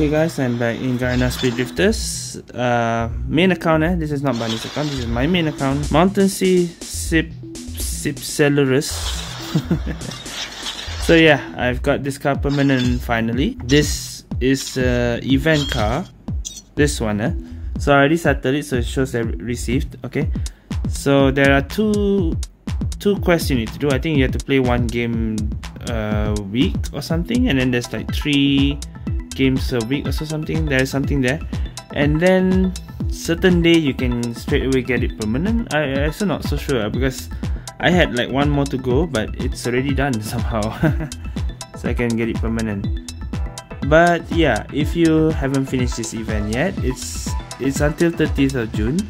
Okay guys, I'm back in Garena Speed Drifters. Uh, main account eh, this is not Bunny's account, this is my main account. Mountain Sea Sip Cypselurus. so yeah, I've got this car permanent finally. This is uh, event car. This one eh. So I already settled it so it shows that received. Okay. So there are two two quests you need to do. I think you have to play one game a week or something and then there's like three games a week or so something there's something there. And then certain day you can straight away get it permanent. I, also not so sure uh, because I had like one more to go but it's already done somehow. So I can get it permanent. But yeah if you haven't finished this event yet it's it's until 30th of June.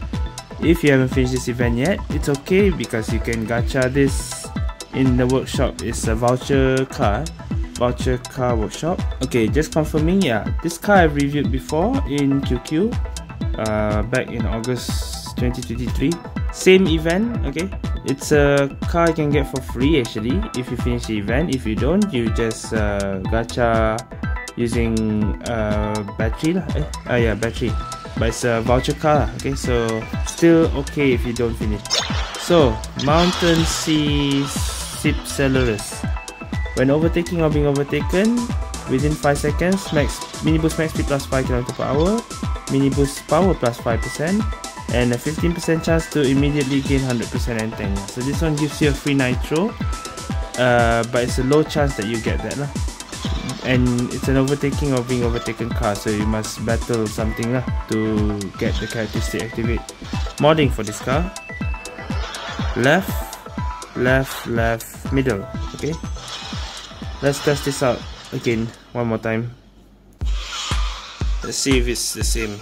If you haven't finished this event yet it's okay because you can gacha this in the workshop. It's a voucher car voucher car workshop. Okay just confirming yeah this car I've reviewed before in QQ uh, back in August 2023 same event okay? It's a car you can get for free actually. If you finish the event if you don't you just uh, gacha using uh, battery lah. Eh, uh, yeah battery. But it's a voucher car okay? So still okay if you don't finish. So mountain sea sip Cypselurus when overtaking or being overtaken, within 5 seconds, max mini boost max speed plus 5 km per hour, mini boost power plus 5%, and a 15% chance to immediately gain 100% and. So this one gives you a free nitro, uh, but it's a low chance that you get that. Lah. And it's an overtaking or being overtaken car, so you must battle something lah to get the characteristic activate. Modding for this car. Left, left, left, middle. Okay. Let's test this out again one more time. Let's see if it's the same.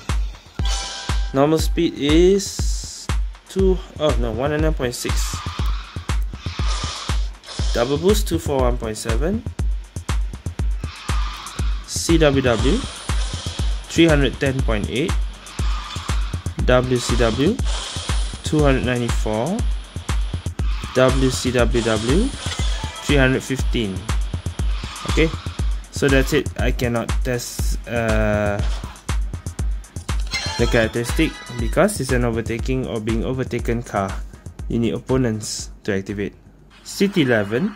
Normal speed is 2, oh no, 109.6. Double boost 241.7. CWW 310.8. WCW 294. WCWW 315 okay. So that's it. I cannot test uh, the characteristic because it's an overtaking or being overtaken car. You need opponents to activate. City 11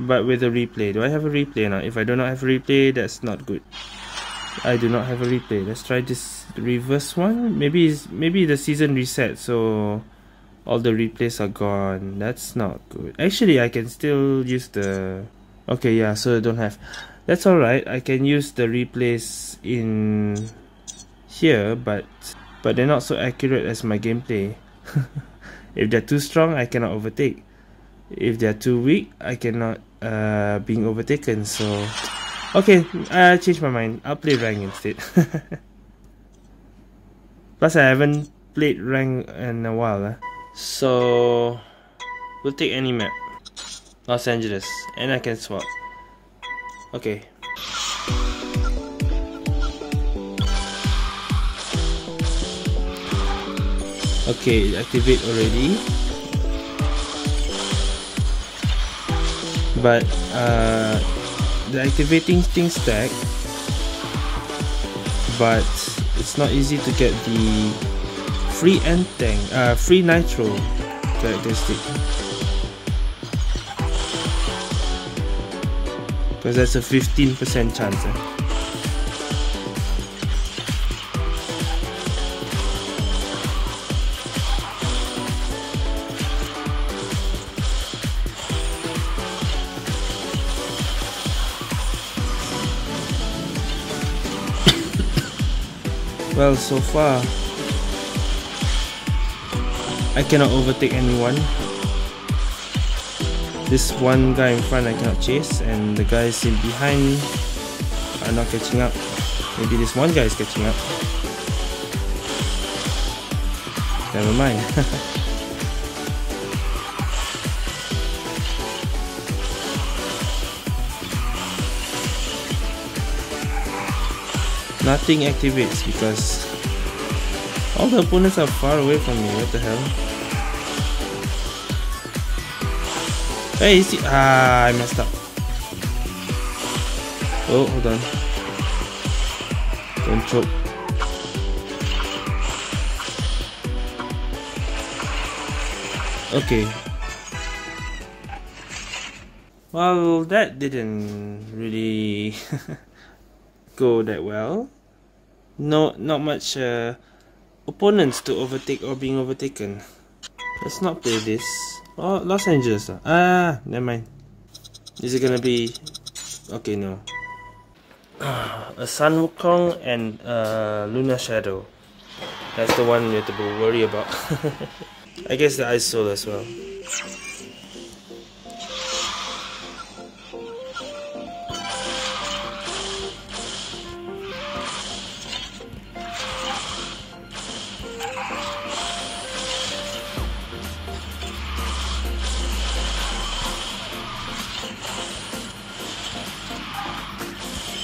but with a replay. Do I have a replay now if I do not have a replay that's not good. I do not have a replay. Let's try this reverse one. Maybe is maybe the season reset so all the replays are gone. That's not good. Actually I can still use the okay yeah so I don't have. That's alright I can use the replays in here but but they're not so accurate as my gameplay. If they're too strong I cannot overtake. If they're too weak I cannot uh, being overtaken so. Okay I changed my mind. I'll play rank instead. Plus I haven't played rank in a while eh? so we'll take any map Los Angeles. And I can swap. Okay. Okay activate already. But uh, the activating thing stack but it's not easy to get the free end tank uh, free nitro characteristic because that's a 15% chance. Eh? well so far I cannot overtake anyone this one guy in front I cannot chase and the guys in behind are not catching up. Maybe this one guy is catching up. Never mind. Nothing activates because all the opponents are far away from me. What the hell? Hey, see, ah, I messed up. Oh, hold on. Don't choke. Okay. Well, that didn't really go that well. No, not much uh, opponents to overtake or being overtaken. Let's not play this. Oh, Los Angeles. Ah, never mind. Is it gonna be... Okay, no. a Sun Wukong and a Lunar Shadow. That's the one you have to worry about. I guess the Ice Soul as well.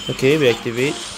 Okay, we activate.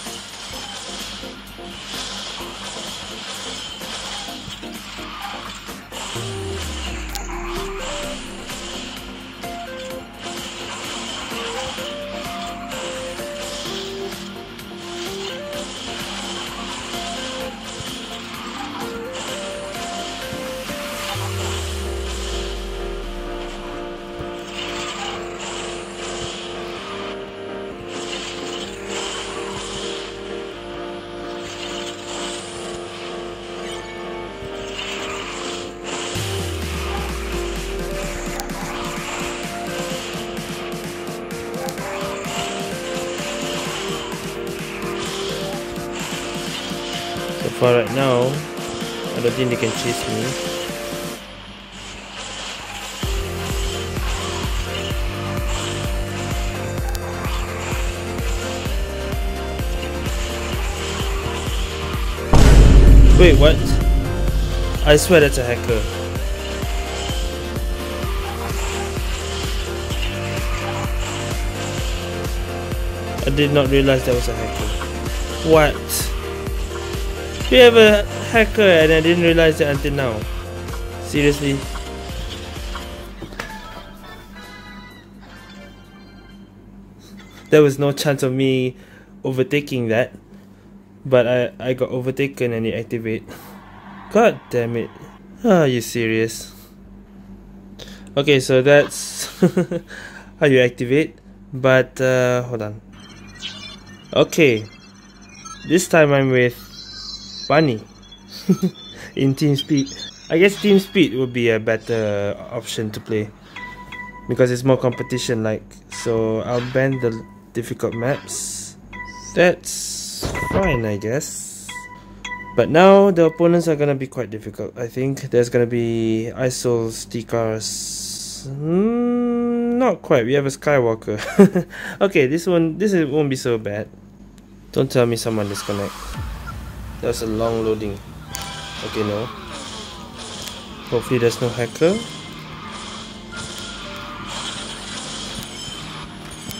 Far right now, I don't think they can chase me. Wait, what? I swear that's a hacker. I did not realize that was a hacker. What? We have a hacker and I didn't realize it until now. Seriously. There was no chance of me overtaking that. But I, I got overtaken and it activate. God damn it. Are you serious? Okay, so that's how you activate. But uh, hold on. Okay. This time I'm with funny in team speed I guess team speed would be a better option to play because it's more competition like. So I'll ban the difficult maps. That's fine, I guess. But now the opponents are gonna be quite difficult. I think there's gonna be Ice Souls, Tikars. Mm, not quite. We have a Skywalker. okay, this one, this won't be so bad. Don't tell me someone disconnect. That's a long loading. Okay, no. Hopefully there's no hacker.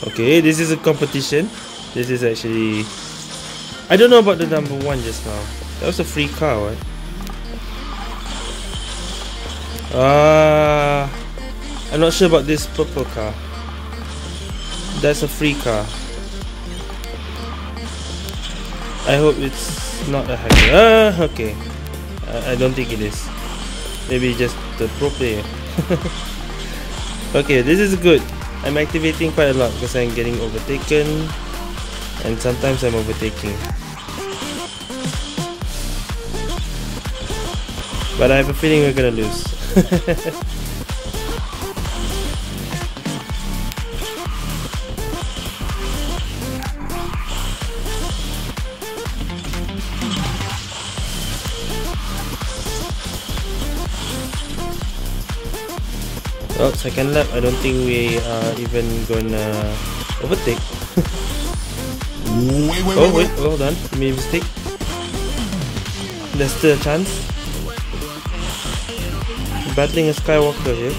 Okay, this is a competition. This is actually... I don't know about the number one just now. That was a free car, right? Uh, I'm not sure about this purple car. That's a free car. I hope it's not a hacker. Ah, okay. I, I don't think it is. Maybe just the pro player. okay, this is good. I'm activating quite a lot because I'm getting overtaken and sometimes I'm overtaking. But I have a feeling we're gonna lose. Oh, second lap, I don't think we are even gonna overtake. wait, wait, oh, wait, wait, hold on. Made mistake. There's still a chance. Battling a Skywalker here.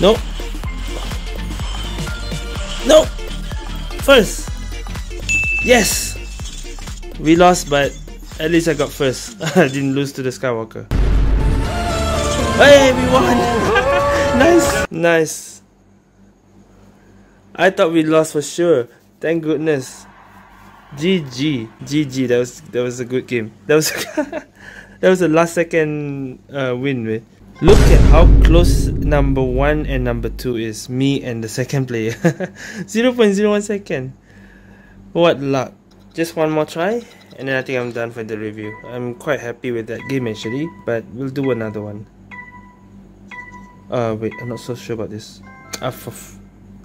No. No. First. Yes. We lost, but at least I got first. I didn't lose to the Skywalker. Hey, we won! nice, nice. I thought we lost for sure. Thank goodness. GG, GG. That was that was a good game. That was that was the last second uh, win. With look at how close number one and number two is. Me and the second player. 0.01 second. What luck. Just one more try, and then I think I'm done for the review. I'm quite happy with that game actually, but we'll do another one. Uh, wait, I'm not so sure about this. Ah,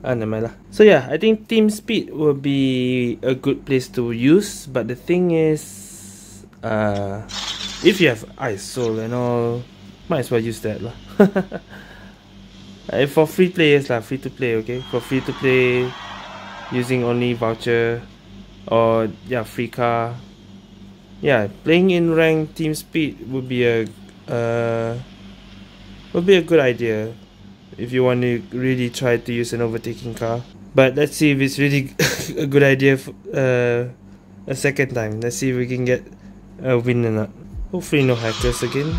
ah never mind lah. So yeah, I think Team Speed will be a good place to use, but the thing is, uh, if you have Ice Soul and all, might as well use that lah. uh, for free players lah, free to play, okay? For free to play, using only voucher, or yeah, free car. Yeah, playing in rank Team Speed would be a, uh, would be a good idea if you want to really try to use an overtaking car. But let's see if it's really a good idea for, uh, a second time. Let's see if we can get a win or not. Hopefully no hackers again.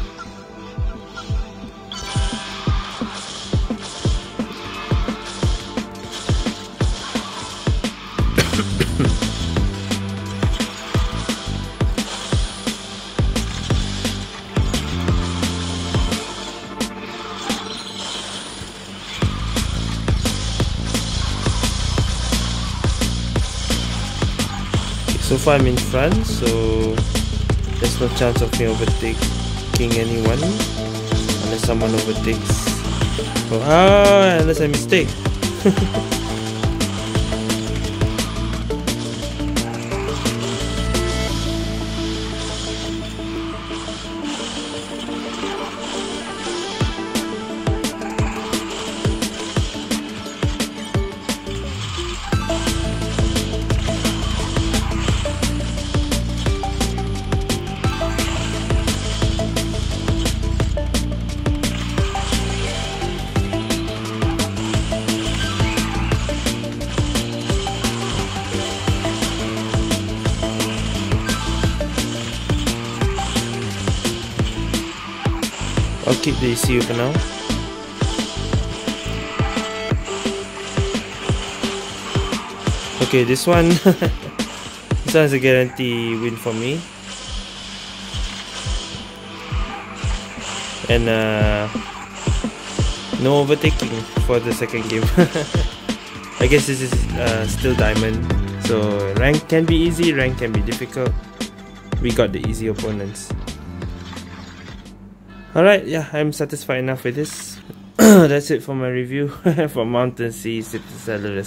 So far I'm in front so there's no chance of me overtaking anyone unless someone overtakes. Oh ah, unless I mistake keep the ECU for now. Okay, this one this one is a guarantee win for me. And uh, no overtaking for the second game. I guess this is uh, still diamond. So rank can be easy, rank can be difficult. We got the easy opponents. Alright, yeah, I'm satisfied enough with this. That's it for my review for Mountain Sea City.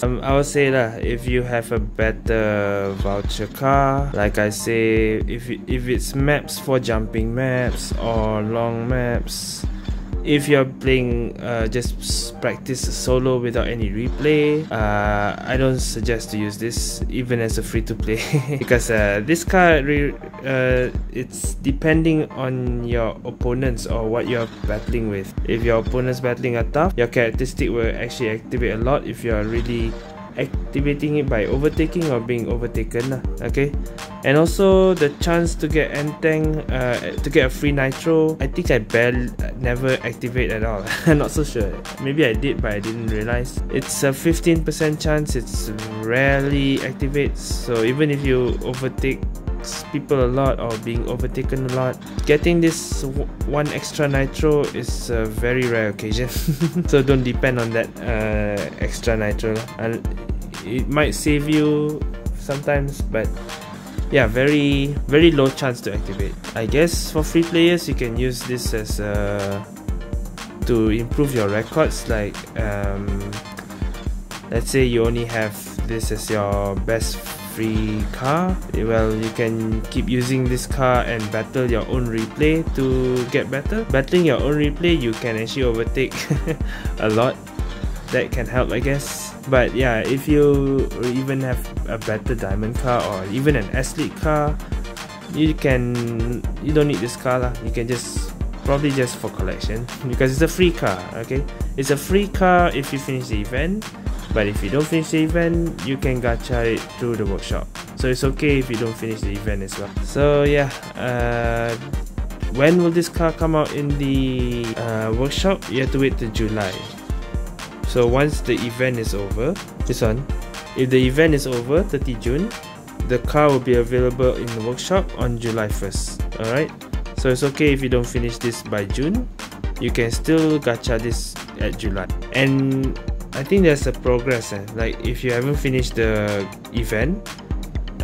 Um, I would say that if you have a better voucher car, like I say, if, if it's maps for jumping maps or long maps, if you're playing uh, just practice solo without any replay uh, I don't suggest to use this even as a free to play. Because uh, this card uh, it's depending on your opponents or what you're battling with. If your opponents battling are tough your characteristic will actually activate a lot if you're really activating it by overtaking or being overtaken lah, okay? And also the chance to get Entang uh, to get a free nitro I think I barely never activate at all. I'm not so sure. Maybe I did but I didn't realize. It's a 15% chance. It's rarely activates. So even if you overtake people a lot or being overtaken a lot getting this one extra nitro is a very rare occasion. So don't depend on that uh, extra nitro it might save you sometimes but yeah very very low chance to activate. I guess for free players you can use this as a to improve your records like um, let's say you only have this as your best free car. Well you can keep using this car and battle your own replay to get better. Battling your own replay you can actually overtake a lot. That can help I guess but yeah if you even have a better diamond car or even an S-League car you can you don't need this car lah. you can just probably just for collection. Because it's a free car okay? It's a free car if you finish the event. But if you don't finish the event you can gacha it through the workshop. So it's okay if you don't finish the event as well. So yeah uh, when will this car come out in the uh, workshop? You have to wait till July so once the event is over this one if the event is over 30 June the car will be available in the workshop on July 1st alright? So it's okay if you don't finish this by June. You can still gacha this at July. And I think there's a progress eh? like if you haven't finished the event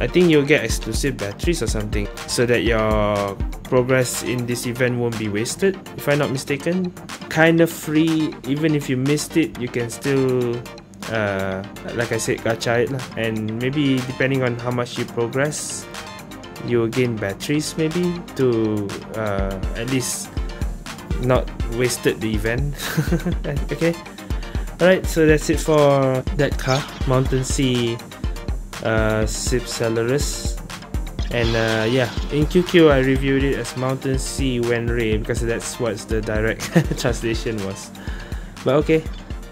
I think you'll get exclusive batteries or something so that your progress in this event won't be wasted if I'm not mistaken kind of free even if you missed it you can still uh, like I said gacha it lah. and maybe depending on how much you progress you will gain batteries maybe to uh, at least not wasted the event. Okay. Alright so that's it for that car. Mountain sea uh, Celeris and uh, yeah in QQ I reviewed it as Mountain Sea Wenrei because that's what the direct translation was. But okay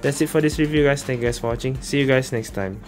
that's it for this review guys. Thank you guys for watching. See you guys next time